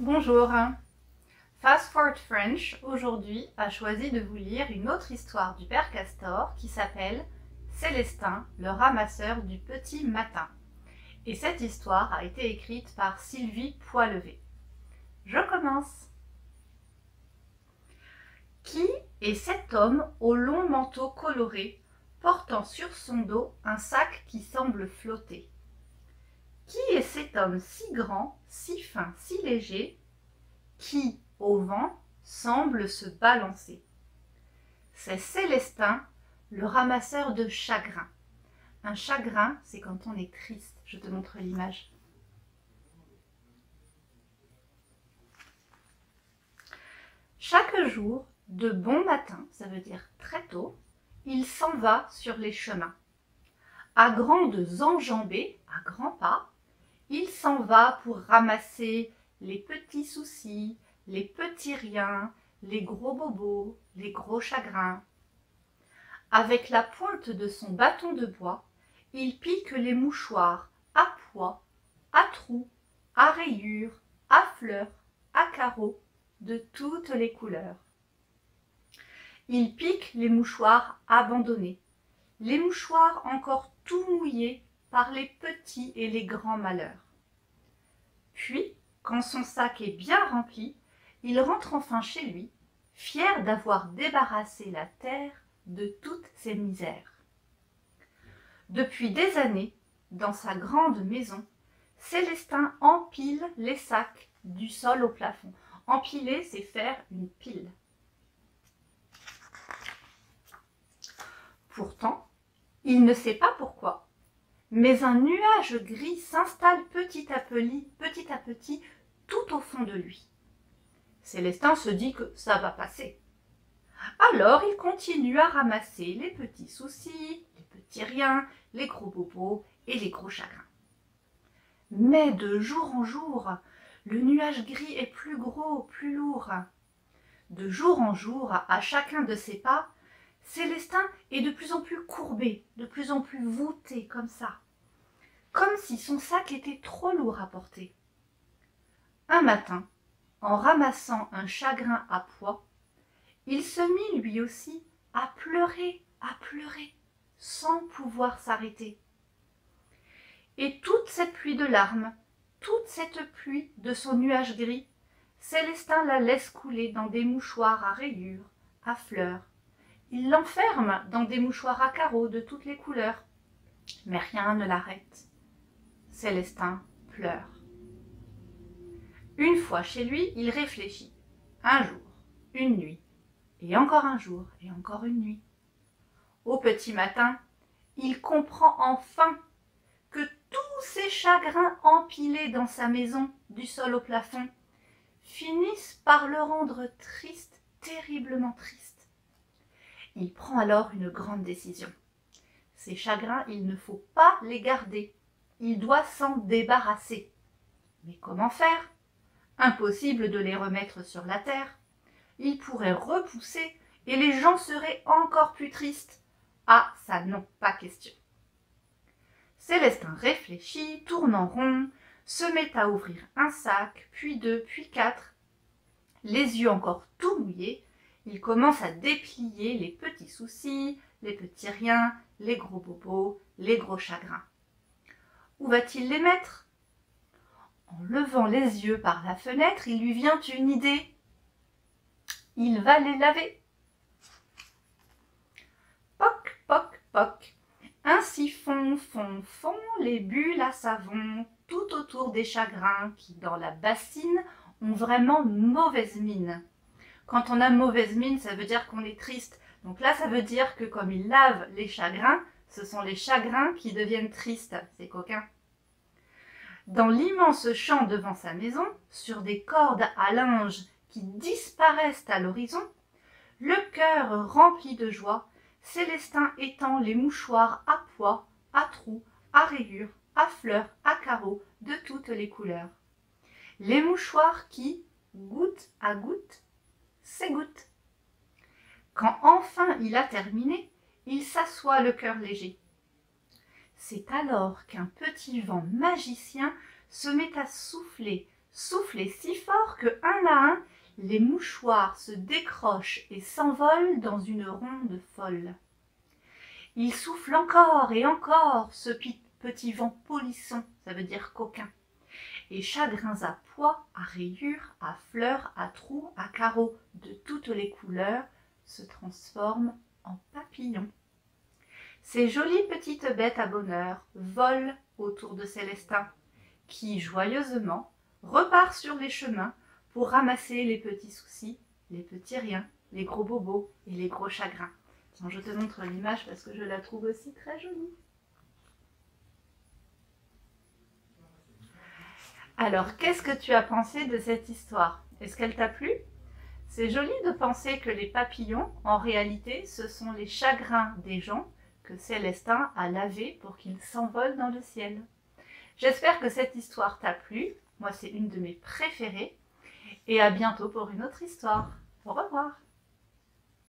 Bonjour. Fast Forward French aujourd'hui a choisi de vous lire une autre histoire du père Castor qui s'appelle Célestin, le ramasseur du petit matin. Et cette histoire a été écrite par Sylvie Poilevé. Je commence. Qui est cet homme au long manteau coloré, portant sur son dos un sac qui semble flotter? Qui est cet homme si grand, si fin, si léger, qui, au vent, semble se balancer? C'est Célestin, le ramasseur de chagrin. Un chagrin, c'est quand on est triste. Je te montre l'image. Chaque jour, de bon matin, ça veut dire très tôt, il s'en va sur les chemins. À grandes enjambées, à grands pas, il s'en va pour ramasser les petits soucis, les petits riens, les gros bobos, les gros chagrins. Avec la pointe de son bâton de bois, il pique les mouchoirs à pois, à trous, à rayures, à fleurs, à carreaux, de toutes les couleurs. Il pique les mouchoirs abandonnés, les mouchoirs encore tout mouillés par les petits et les grands malheurs. Puis, quand son sac est bien rempli, il rentre enfin chez lui, fier d'avoir débarrassé la terre de toutes ses misères. Depuis des années, dans sa grande maison, Célestin empile les sacs du sol au plafond. Empiler, c'est faire une pile. Pourtant, il ne sait pas pourquoi, mais un nuage gris s'installe petit à petit, petit à petit, tout au fond de lui. Célestin se dit que ça va passer. Alors il continue à ramasser les petits soucis, les petits riens, les gros bobos et les gros chagrins. Mais de jour en jour, le nuage gris est plus gros, plus lourd. De jour en jour, à chacun de ses pas, Célestin est de plus en plus courbé, de plus en plus voûté comme ça, comme si son sac était trop lourd à porter. Un matin, en ramassant un chagrin à pois, il se mit lui aussi à pleurer, à pleurer, sans pouvoir s'arrêter. Et toute cette pluie de larmes, toute cette pluie de son nuage gris, Célestin la laisse couler dans des mouchoirs à rayures, à fleurs. Il l'enferme dans des mouchoirs à carreaux de toutes les couleurs. Mais rien ne l'arrête. Célestin pleure. Une fois chez lui, il réfléchit. Un jour, une nuit, et encore un jour, et encore une nuit. Au petit matin, il comprend enfin que tous ces chagrins empilés dans sa maison, du sol au plafond, finissent par le rendre triste, terriblement triste. Il prend alors une grande décision. Ces chagrins, il ne faut pas les garder. Il doit s'en débarrasser. Mais comment faire? Impossible de les remettre sur la terre. Ils pourraient repousser et les gens seraient encore plus tristes. Ah, ça non, pas question. Célestin réfléchit, tourne en rond, se met à ouvrir un sac, puis deux, puis quatre. Les yeux encore tout mouillés, il commence à déplier les petits soucis, les petits riens, les gros bobos, les gros chagrins. Où va-t-il les mettre? En levant les yeux par la fenêtre, il lui vient une idée. Il va les laver. Poc, poc, poc. Ainsi font, font, font les bulles à savon tout autour des chagrins qui, dans la bassine, ont vraiment mauvaise mine. Quand on a mauvaise mine, ça veut dire qu'on est triste. Donc là, ça veut dire que comme il lave les chagrins, ce sont les chagrins qui deviennent tristes. C'est coquin. Dans l'immense champ devant sa maison, sur des cordes à linge qui disparaissent à l'horizon, le cœur rempli de joie, Célestin étend les mouchoirs à pois, à trous, à rayures, à fleurs, à carreaux, de toutes les couleurs. Les mouchoirs qui, goutte à goutte, s'égouttent. Quand enfin il a terminé, il s'assoit le cœur léger. C'est alors qu'un petit vent magicien se met à souffler, souffler si fort que un à un, les mouchoirs se décrochent et s'envolent dans une ronde folle. Il souffle encore et encore ce petit vent polisson, ça veut dire coquin. Et chagrins à pois, à rayures, à fleurs, à trous, à carreaux de toutes les couleurs se transforment en papillons. Ces jolies petites bêtes à bonheur volent autour de Célestin, qui, joyeusement, repart sur les chemins pour ramasser les petits soucis, les petits riens, les gros bobos et les gros chagrins. Je te montre l'image parce que je la trouve aussi très jolie. Alors, qu'est-ce que tu as pensé de cette histoire? Est-ce qu'elle t'a plu? C'est joli de penser que les papillons, en réalité, ce sont les chagrins des gens que Célestin a lavés pour qu'ils s'envolent dans le ciel. J'espère que cette histoire t'a plu. Moi, c'est une de mes préférées. Et à bientôt pour une autre histoire. Au revoir.